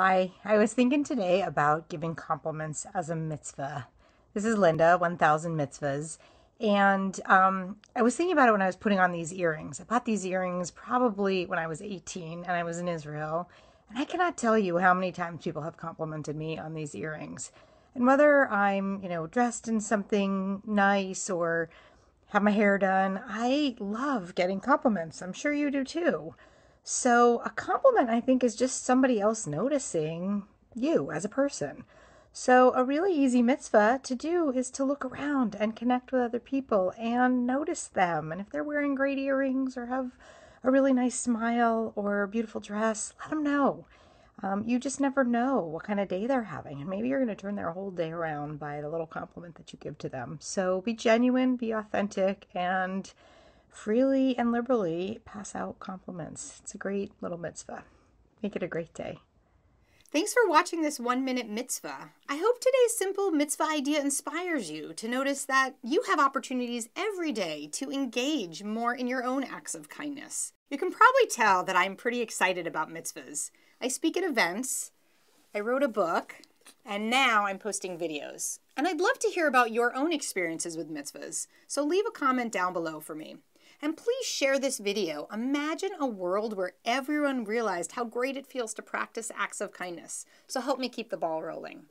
Hi, I was thinking today about giving compliments as a mitzvah. This is Linda, 1000 Mitzvahs. And um, I was thinking about it when I was putting on these earrings. I bought these earrings probably when I was 18 and I was in Israel. And I cannot tell you how many times people have complimented me on these earrings. And whether I'm, you know, dressed in something nice or have my hair done, I love getting compliments. I'm sure you do too. So, a compliment, I think, is just somebody else noticing you as a person. So, a really easy mitzvah to do is to look around and connect with other people and notice them. And if they're wearing great earrings or have a really nice smile or beautiful dress, let them know. Um, you just never know what kind of day they're having. And maybe you're going to turn their whole day around by the little compliment that you give to them. So, be genuine, be authentic, and freely and liberally pass out compliments. It's a great little mitzvah. Make it a great day. Thanks for watching this one minute mitzvah. I hope today's simple mitzvah idea inspires you to notice that you have opportunities every day to engage more in your own acts of kindness. You can probably tell that I'm pretty excited about mitzvahs. I speak at events, I wrote a book, and now I'm posting videos. And I'd love to hear about your own experiences with mitzvahs, so leave a comment down below for me. And please share this video. Imagine a world where everyone realized how great it feels to practice acts of kindness. So help me keep the ball rolling.